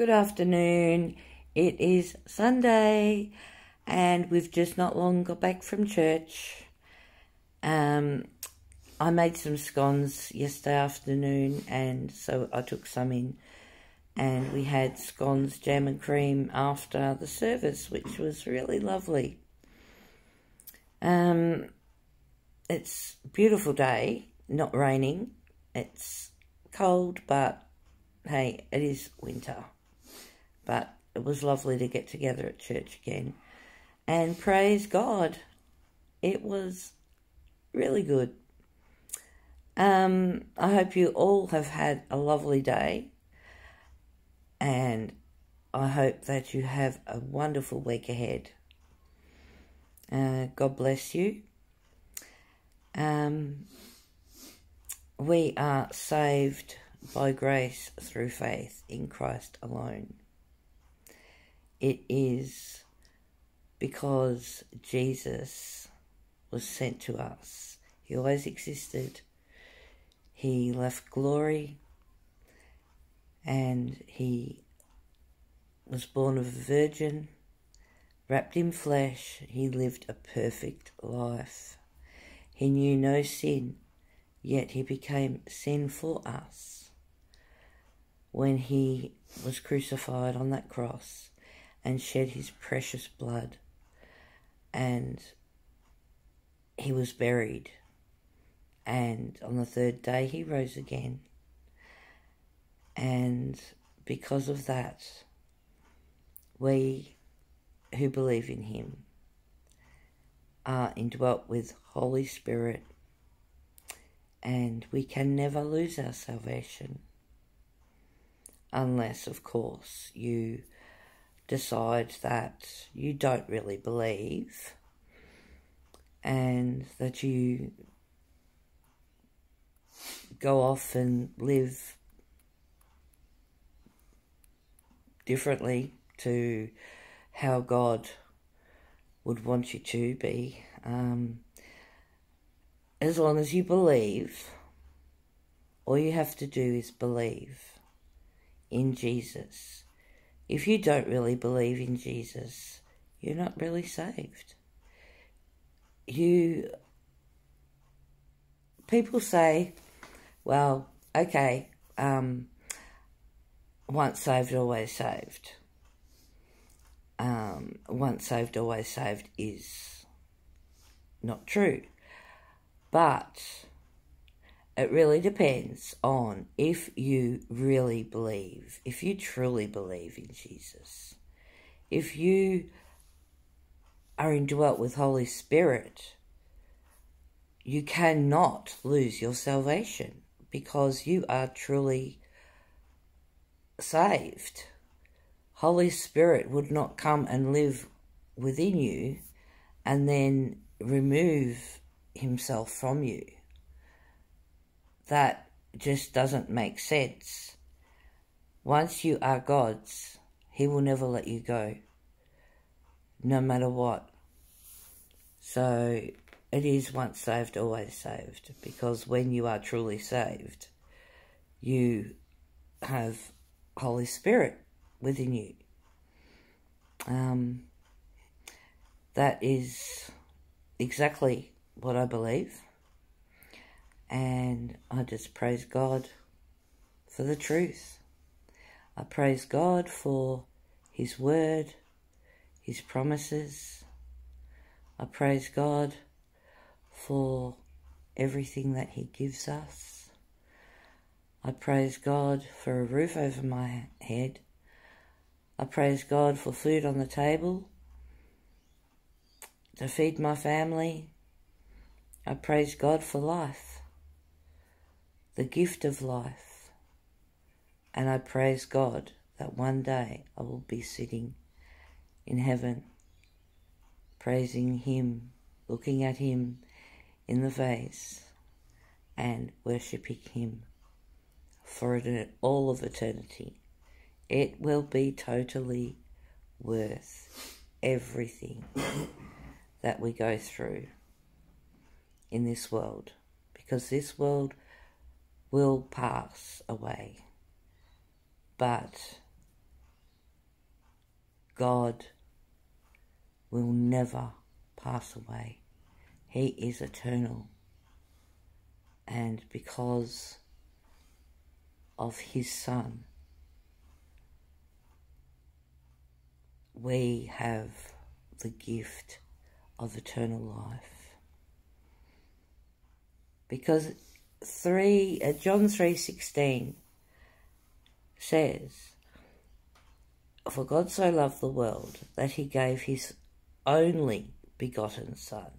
Good afternoon. It is Sunday, and we've just not long got back from church. Um, I made some scones yesterday afternoon, and so I took some in, and we had scones, jam, and cream after the service, which was really lovely. Um, it's beautiful day, not raining. It's cold, but hey, it is winter. But it was lovely to get together at church again. And praise God, it was really good. Um, I hope you all have had a lovely day. And I hope that you have a wonderful week ahead. Uh, God bless you. Um, we are saved by grace through faith in Christ alone. It is because Jesus was sent to us. He always existed. He left glory and he was born of a virgin, wrapped in flesh. He lived a perfect life. He knew no sin, yet he became sin for us when he was crucified on that cross and shed his precious blood. And he was buried. And on the third day, he rose again. And because of that, we who believe in him are indwelt with Holy Spirit, and we can never lose our salvation unless, of course, you decide that you don't really believe and that you go off and live differently to how God would want you to be. Um, as long as you believe, all you have to do is believe in Jesus. If you don't really believe in Jesus, you're not really saved. You, people say, well, okay, um, once saved, always saved um, once saved, always saved is not true. But it really depends on if you really believe, if you truly believe in Jesus, if you are indwelt with Holy Spirit, you cannot lose your salvation because you are truly saved. Holy Spirit would not come and live within you and then remove himself from you. That just doesn't make sense. Once you are God's, he will never let you go, no matter what. So it is once saved, always saved, because when you are truly saved, you have Holy Spirit within you. Um, that is exactly what I believe. And I just praise God for the truth. I praise God for His Word, His promises. I praise God for everything that He gives us. I praise God for a roof over my head I praise God for food on the table, to feed my family. I praise God for life, the gift of life. And I praise God that one day I will be sitting in heaven, praising Him, looking at Him in the face, and worshipping Him for all of eternity. It will be totally worth everything that we go through in this world because this world will pass away. But God will never pass away. He is eternal. And because of his Son, we have the gift of eternal life. Because three uh, John three sixteen says, "For God so loved the world that He gave His only begotten Son,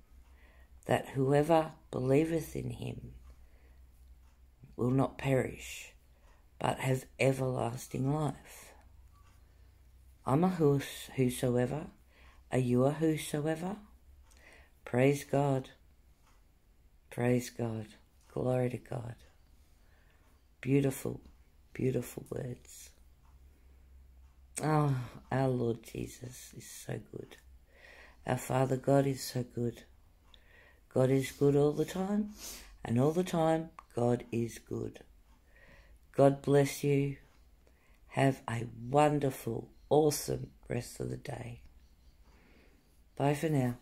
that whoever believeth in Him will not perish, but have everlasting life." I'm a whosoever. Are you a whosoever? Praise God. Praise God. Glory to God. Beautiful, beautiful words. Oh, our Lord Jesus is so good. Our Father God is so good. God is good all the time, and all the time, God is good. God bless you. Have a wonderful, awesome rest of the day. Bye for now.